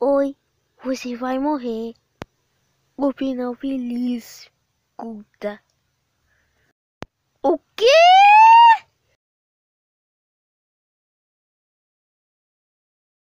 Oi, você vai morrer. O final feliz, culta.